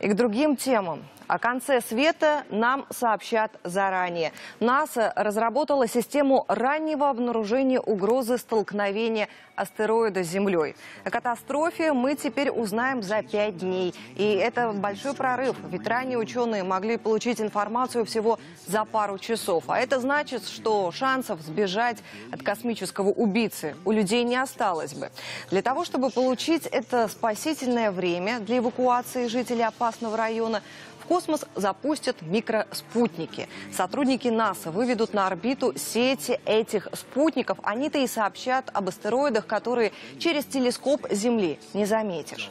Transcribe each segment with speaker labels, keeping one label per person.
Speaker 1: И к другим темам. О конце света нам сообщат заранее. НАСА разработала систему раннего обнаружения угрозы столкновения астероида с Землей. О катастрофе мы теперь узнаем за пять дней. И это большой прорыв, ведь ранее ученые могли получить информацию всего за пару часов. А это значит, что шансов сбежать от космического убийцы у людей не осталось бы. Для того, чтобы получить это спасительное время для эвакуации жителей опасного района, в космос запустят микроспутники. Сотрудники НАСА выведут на орбиту сети этих спутников. Они-то и сообщат об астероидах, которые через телескоп Земли не заметишь.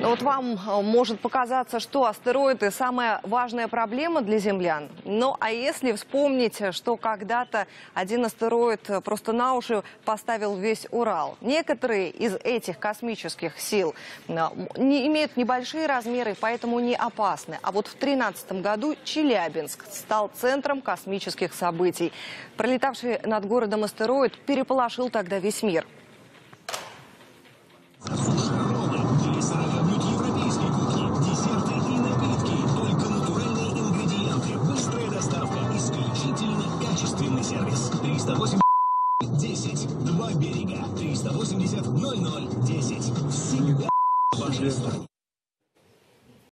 Speaker 1: Вот вам э, может показаться, что астероиды самая важная проблема для землян. Ну а если вспомнить, что когда-то один астероид просто на уши поставил весь Урал. Некоторые из этих космических сил э, не имеют небольшие размеры, поэтому не опасны. А вот в 2013 году Челябинск стал центром космических событий. Пролетавший над городом астероид переполошил тогда весь мир.
Speaker 2: 308 10 2 берега 380 00 10 всегда вашей стороне.